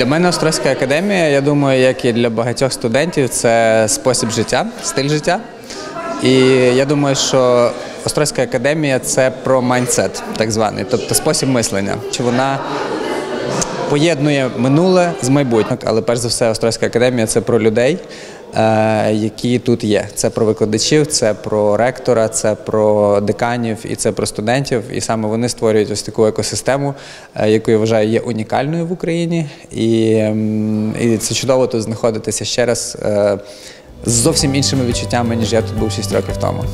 Для мене Острозька академія, я думаю, як і для багатьох студентів, це спосіб життя, стиль життя. І я думаю, що Острозька академія це про майндсет, так званий, тобто спосіб мислення. Чи вона поєднує минуле з майбутнім. Але перш за все, Острозька академія це про людей, е, які тут є. Це про викладачів, це про ректора, це про деканів і це про студентів. І саме вони створюють ось таку екосистему, е, яку я вважаю є унікальною в Україні. І, і це чудово тут знаходитися ще раз. е, З зовсім іншими відчуттями, ніж я тут був 6 років тому.